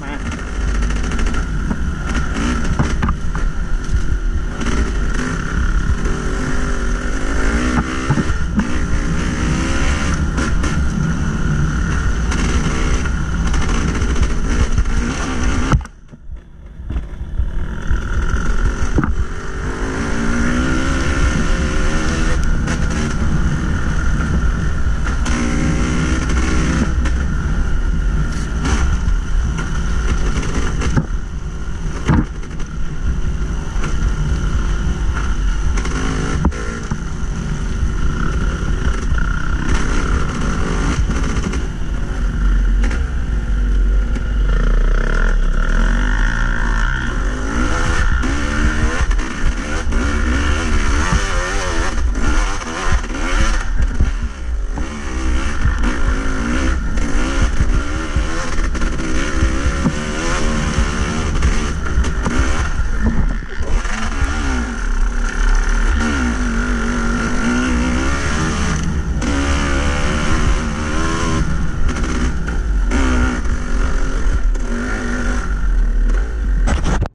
man.